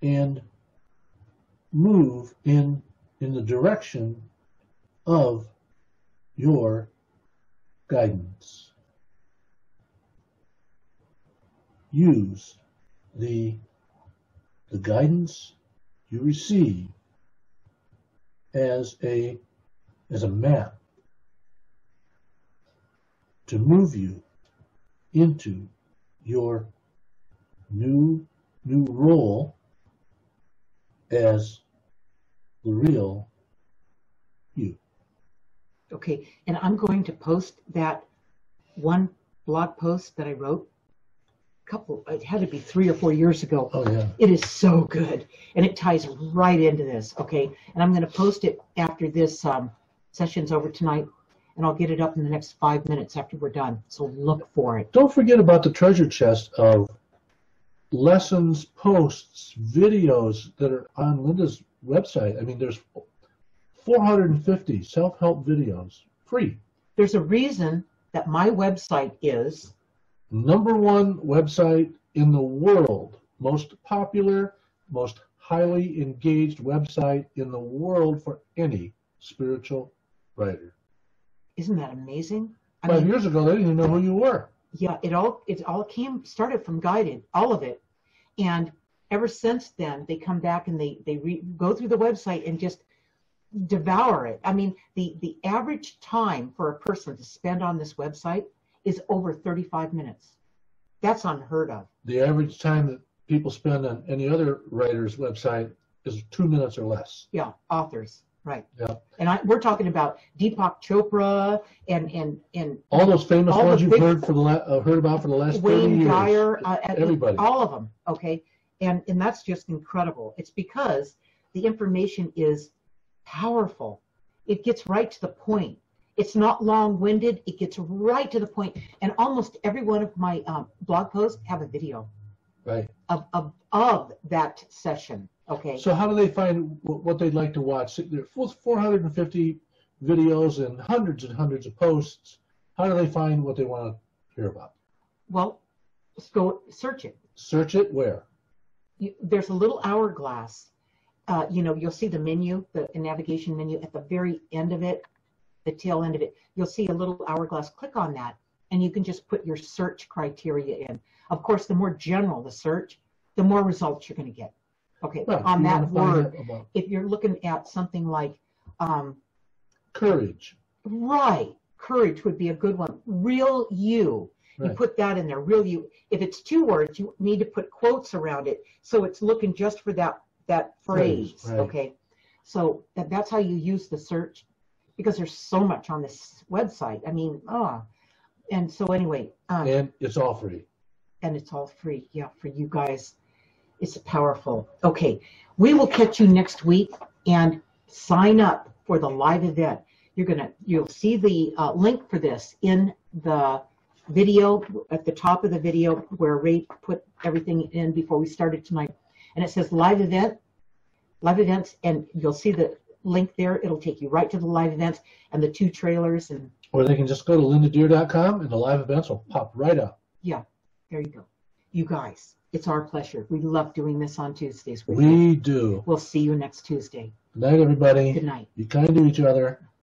and move in in the direction of your guidance. Use the the guidance you receive as a as a map to move you into your new new role as the real you. Okay, and I'm going to post that one blog post that I wrote a couple, it had to be three or four years ago. Oh yeah. It is so good, and it ties right into this. Okay, and I'm going to post it after this um, session's over tonight, and I'll get it up in the next five minutes after we're done. So look for it. Don't forget about the treasure chest of lessons, posts, videos that are on Linda's website. I mean, there's 450 self-help videos, free. There's a reason that my website is Number one website in the world, most popular, most highly engaged website in the world for any spiritual writer. isn't that amazing? I Five mean, years ago, they didn't even know who you were. yeah it all it all came started from guided all of it and ever since then they come back and they they re, go through the website and just devour it i mean the the average time for a person to spend on this website is over 35 minutes that's unheard of The average time that people spend on any other writer's website is two minutes or less. yeah authors right Yeah. and i we're talking about deepak chopra and and and All those famous All ones you've big- heard for the la- uh, heard about for the last 30 years. Dyer, uh, Everybody. all of them. Okay, and and that's just incredible. It's because the information is powerful. It gets right to the point. It's not long-winded. It gets right to the point. And almost every one of my um, blog posts have a video Right. of, of of that session. Okay. So how do they find what they'd like to watch? There are 450 videos and hundreds and hundreds of posts. How do they find what they want to hear about? well, let's go search it. Search it where? You, there's a little hourglass. Uh, you know, you'll see the menu, the navigation menu at the very end of it, the tail end of it. You'll see a little hourglass. Click on that, and you can just put your search criteria in. Of course, the more general the search, the more results you're going to get. Okay, Well, on that word, about if you're looking at something like, um, courage. right, courage would be a good one. Real you. You put that in there, real you. If it's two words, you need to put quotes around it, so it's looking just for that that Phrase, right. Okay, so that, that's how you use the search, because there's so much on this website. I mean, ah, and so anyway, um, And it's all free. and it's all free. Yeah, for you guys. It's powerful. Okay, we will catch you next week and sign up for the live event. You're gonna, you'll see the uh, link for this in the video at the top of the video where Ray put everything in before we started tonight. And it says live event, live events, and you'll see the link there. It'll take you right to the live events and the two trailers and Or they can just go to lindadeir.com and the live events will pop right up. Yeah, there you go. You guys, it's our pleasure. We love doing this on Tuesdays you. We do. We'll see you next Tuesday. Good night, everybody. Good night. Be kind to each other.